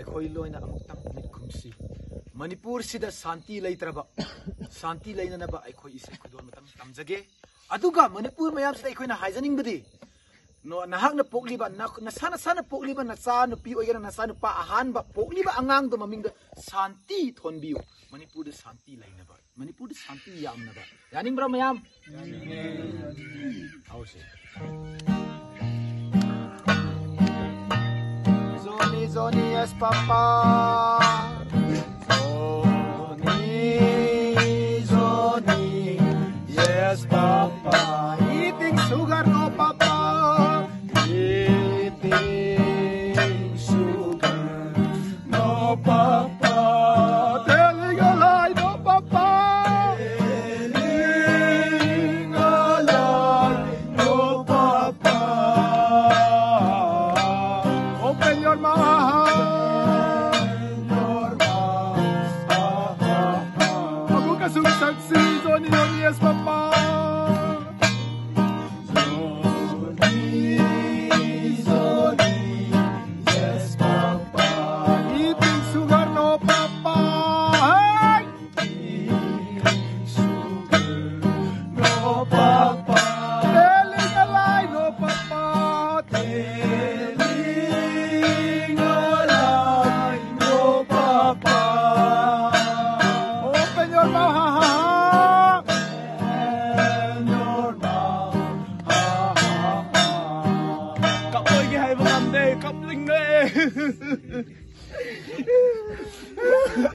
ꯑꯩꯈꯣꯏ ꯂꯣꯏꯅ ꯑꯃꯨꯛꯇꯪ ꯃꯤꯠ ꯈꯨꯝꯁꯤ ꯃꯅꯤꯄꯨꯔꯁꯤꯗ ꯁꯥꯟꯇꯤ ꯂꯩꯇ꯭ꯔꯕ ꯁꯥꯟꯇꯤ ꯂꯩꯅꯅꯕ ꯑꯩꯈꯣꯏ ꯏꯁꯩ ꯈꯨꯗꯣꯜ ꯃꯇꯝ ꯇꯝꯖꯒꯦ ꯑꯗꯨꯒ ꯃꯅꯤꯄꯨꯔ ꯃꯌꯥꯝꯁꯤꯗ ꯑꯩꯈꯣꯏꯅ ꯍꯥꯏꯖꯅꯤꯡꯕꯗꯤ ꯅꯣ- ꯅꯍꯥꯛꯅ ꯄꯣꯛꯂꯤꯕ ꯅ- ꯅꯁꯥ ꯅꯁꯥꯅ ꯄꯣꯛꯂꯤꯕ ꯅꯆꯥ ꯅꯨꯄꯤ ꯑꯣꯏꯒꯦꯔꯥ ꯅꯆꯥ ꯅꯨꯄꯥ ꯑꯍꯥꯟꯕ ꯄꯣꯛꯂꯤꯕ ꯑꯉꯥꯡꯗꯣ ꯃꯃꯤꯡꯗ ꯁꯥꯟꯇꯤ ꯊꯣꯟꯕꯤꯌꯨ ꯃꯅꯤꯄꯨꯔꯗ ꯁꯥꯟꯇꯤ ꯂꯩꯅꯕ ꯃꯅꯤꯄꯨꯔꯗ ꯁꯥꯟꯇꯤ ꯌꯥꯝꯅꯕ ꯌꯥꯅꯤꯡꯕ꯭ꯔꯥ ꯃꯌꯥꯝ ꯍꯧꯁꯦ Tony es papá. Yes papá. Eating sugar no papá. Eating Yes, my Papa. cặp linh nghệ